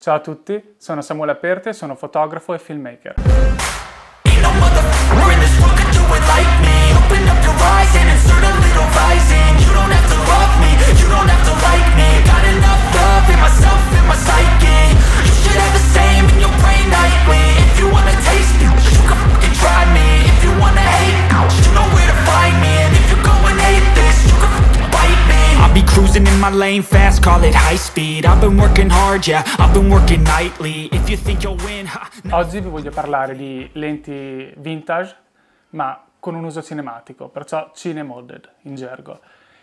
Ciao a tutti, sono Samuele Aperte, sono fotografo e filmmaker. My lane fast, call it high speed I've been working hard, yeah, I've been working nightly If you think you'll win, ha. Oggi vi voglio parlare di lenti vintage, ma con un uso cinematico, perciò cinemodded in gergo.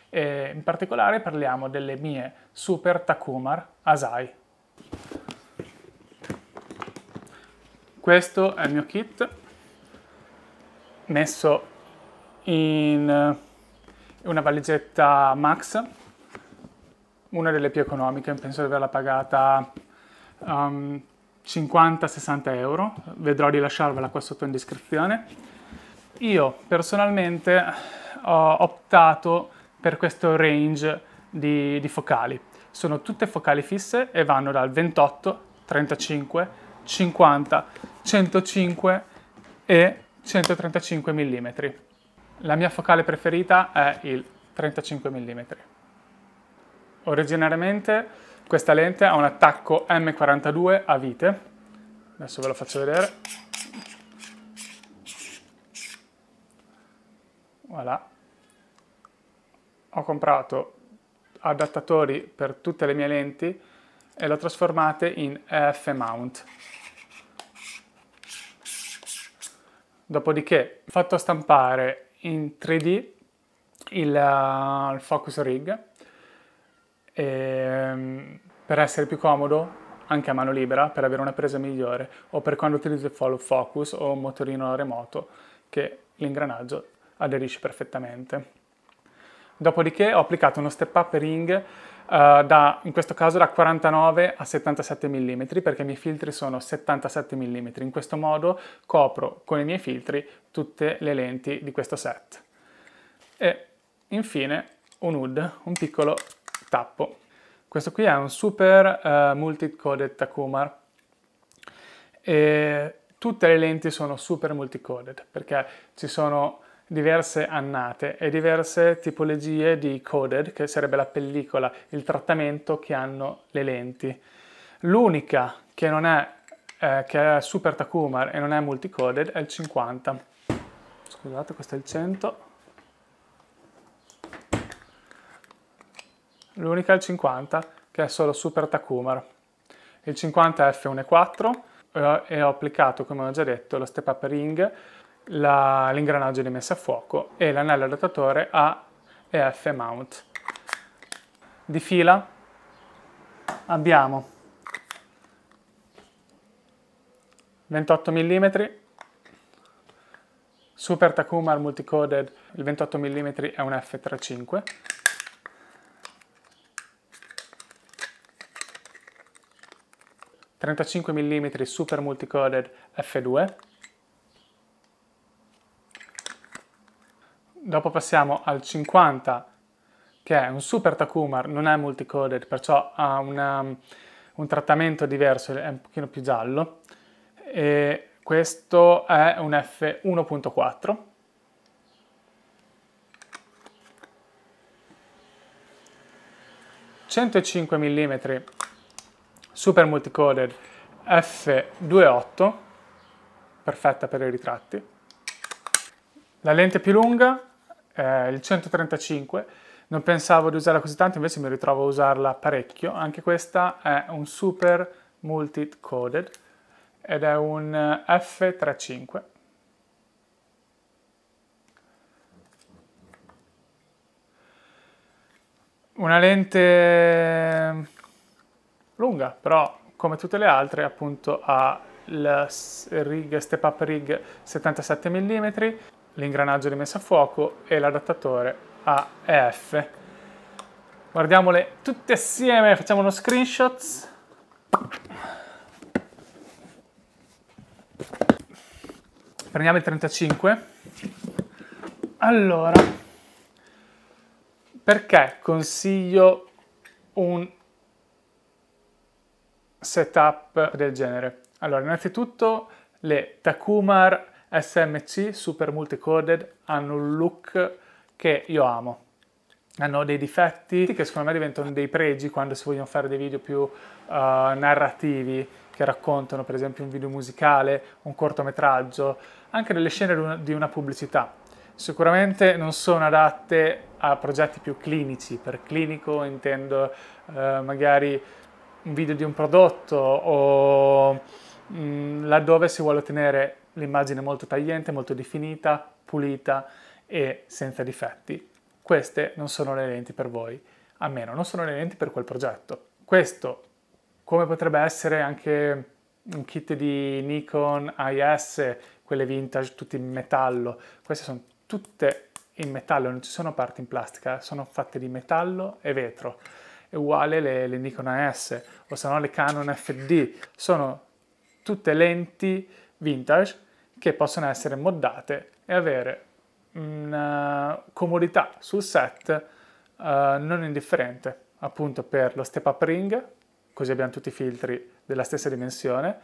E in particolare parliamo delle mie Super Takumar Asai. Questo è il mio kit messo in una valigetta Max una delle più economiche, penso di averla pagata um, 50-60 euro, vedrò di lasciarvela qua sotto in descrizione. Io personalmente ho optato per questo range di, di focali. Sono tutte focali fisse e vanno dal 28, 35, 50, 105 e 135 mm. La mia focale preferita è il 35 mm. Originariamente questa lente ha un attacco M42 a vite, adesso ve lo faccio vedere. Voilà. Ho comprato adattatori per tutte le mie lenti e le ho trasformate in EF mount. Dopodiché ho fatto stampare in 3D il, uh, il focus rig e, ehm, per essere più comodo anche a mano libera per avere una presa migliore o per quando utilizzo il follow focus o un motorino remoto che l'ingranaggio aderisce perfettamente. Dopodiché ho applicato uno step up ring uh, da, in questo caso da 49 a 77 mm perché i miei filtri sono 77 mm. In questo modo copro con i miei filtri tutte le lenti di questo set. E infine un HUD, un piccolo tappo. Questo qui è un super uh, multicoded Takumar e tutte le lenti sono super multicoded perché ci sono diverse annate e diverse tipologie di coded, che sarebbe la pellicola, il trattamento che hanno le lenti. L'unica che non è, eh, che è super Takumar e non è multicoded è il 50. Scusate, questo è il 100. L'unica è il 50, che è solo Super Takumar. Il 50 è F1.4 eh, e ho applicato, come ho già detto, lo step up ring, l'ingranaggio di messa a fuoco e l'anello adattatore a EF mount. Di fila abbiamo 28 mm, Super Takumar Multicoded, il 28 mm è un F35, 35 mm Super Multicoded F2. Dopo passiamo al 50 che è un Super Takumar, non è multicoded, perciò ha una, un trattamento diverso, è un pochino più giallo. E questo è un F1.4. ...105 mm super multicoded f2.8 perfetta per i ritratti. La lente più lunga è il 135 non pensavo di usarla così tanto invece mi ritrovo a usarla parecchio. Anche questa è un super multicoded ed è un f3.5 una lente lunga, però come tutte le altre appunto ha il rig, step up rig 77 mm, l'ingranaggio di messa a fuoco e l'adattatore a EF. Guardiamole tutte assieme, facciamo uno screenshot. Prendiamo il 35. Allora, perché consiglio un setup del genere. Allora, innanzitutto le Takumar SMC Super Multicoded hanno un look che io amo. Hanno dei difetti che secondo me diventano dei pregi quando si vogliono fare dei video più uh, narrativi che raccontano per esempio un video musicale, un cortometraggio, anche delle scene di una pubblicità. Sicuramente non sono adatte a progetti più clinici, per clinico intendo uh, magari un video di un prodotto o mh, mm, laddove si vuole ottenere l'immagine molto tagliente, molto definita, pulita e senza difetti. Queste non sono le lenti per voi, almeno non sono le lenti per quel progetto. Questo, come potrebbe essere anche un kit di Nikon IS, quelle vintage, tutte in metallo, queste sono tutte in metallo, non ci sono parti in plastica, sono fatte di metallo e vetro. È uguale le, le Nikon AS o se no le Canon FD, sono tutte lenti vintage che possono essere moddate e avere una comodità sul set uh, non indifferente, appunto per lo step up ring, così abbiamo tutti i filtri della stessa dimensione,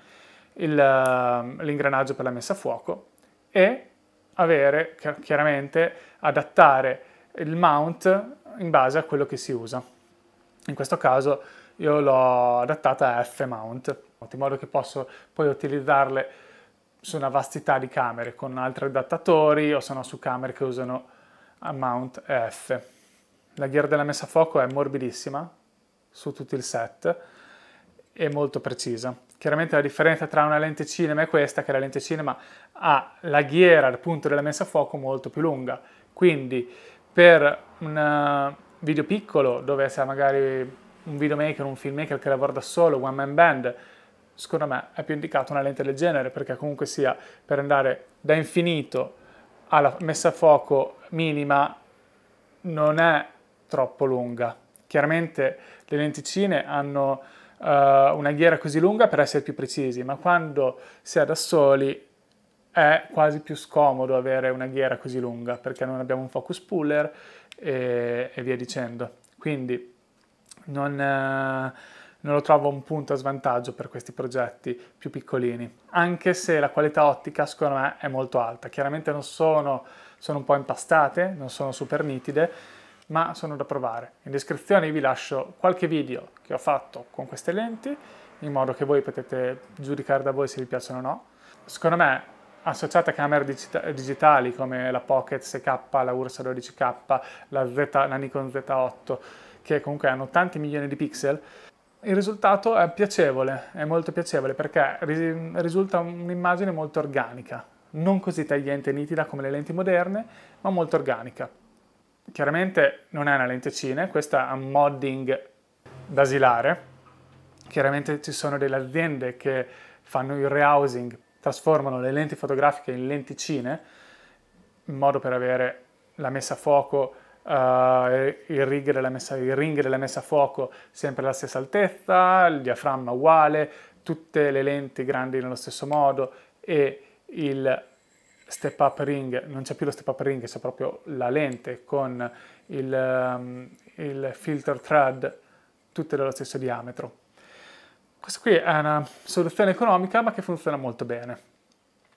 uh, l'ingranaggio per la messa a fuoco e avere chiaramente adattare il mount in base a quello che si usa. In questo caso io l'ho adattata a F-mount, in modo che posso poi utilizzarle su una vastità di camere con altri adattatori o se no su camere che usano a mount F. La ghiera della messa a fuoco è morbidissima su tutto il set e molto precisa. Chiaramente la differenza tra una lente cinema e questa è che la lente cinema ha la ghiera al punto della messa a fuoco molto più lunga, quindi per un eh, video piccolo dove sei magari un videomaker, un filmmaker che lavora da solo, one man band, secondo me è più indicato una lente del genere perché comunque sia per andare da infinito alla messa a fuoco minima non è troppo lunga. Chiaramente le lenticine hanno uh, una ghiera così lunga per essere più precisi, ma quando si è da soli è quasi più scomodo avere una ghiera così lunga perché non abbiamo un focus puller e, e via dicendo. Quindi non, eh, non, lo trovo un punto a svantaggio per questi progetti più piccolini, anche se la qualità ottica secondo me è molto alta. Chiaramente non sono, sono un po' impastate, non sono super nitide, ma sono da provare. In descrizione vi lascio qualche video che ho fatto con queste lenti, in modo che voi potete giudicare da voi se vi piacciono o no. Secondo me associate a camere digitali come la Pocket 6K, la Ursa 12K, la, Z, la Nikon Z8, che comunque hanno tanti milioni di pixel, il risultato è piacevole, è molto piacevole perché risulta un'immagine molto organica, non così tagliente e nitida come le lenti moderne, ma molto organica. Chiaramente non è una lente cine, questa è un modding basilare. Chiaramente ci sono delle aziende che fanno il rehousing, trasformano le lenti fotografiche in lenti cine, in modo per avere la messa a fuoco Uh, il, rig messa, il, ring della messa a fuoco sempre alla stessa altezza, il diaframma uguale, tutte le lenti grandi nello stesso modo e il step up ring, non c'è più lo step up ring, c'è proprio la lente con il, um, il filter thread, tutte dello stesso diametro. Questa qui è una soluzione economica ma che funziona molto bene.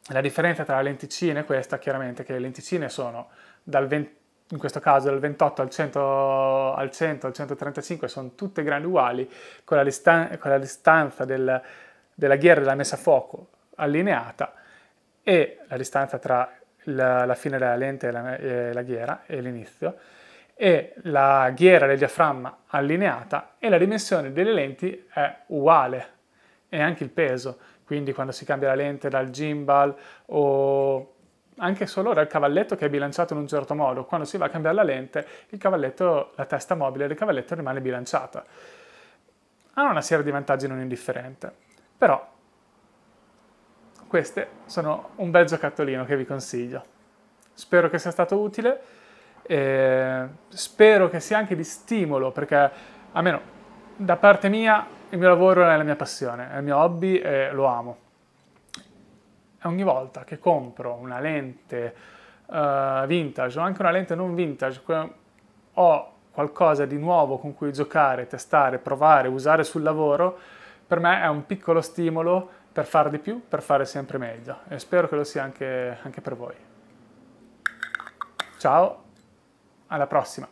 La differenza tra le lenticine è questa, chiaramente, che le lenticine sono dal 20 in questo caso dal 28 al 100 al, 100, al 135 sono tutte grandi uguali, con la, distan- con la distanza del, della ghiera della messa a fuoco allineata e la distanza tra la, la fine della lente e la, e la ghiera e l'inizio e la ghiera del diaframma allineata e la dimensione delle lenti è uguale e anche il peso, quindi quando si cambia la lente dal gimbal o anche solo dal cavalletto che è bilanciato in un certo modo. Quando si va a cambiare la lente, la testa mobile del cavalletto rimane bilanciata. Ha una serie di vantaggi non indifferente, però queste sono un bel giocattolino che vi consiglio. Spero che sia stato utile, e spero che sia anche di stimolo, perché almeno da parte mia il mio lavoro è la mia passione, è il mio hobby e lo amo. Ogni volta che compro una lente uh, vintage o anche una lente non vintage, ho qualcosa di nuovo con cui giocare, testare, provare, usare sul lavoro, per me è un piccolo stimolo per fare di più, per fare sempre meglio. E spero che lo sia anche, anche per voi. Ciao, alla prossima!